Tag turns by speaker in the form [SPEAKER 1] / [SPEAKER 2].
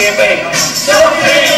[SPEAKER 1] campaign. Self-pay.